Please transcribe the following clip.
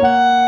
Música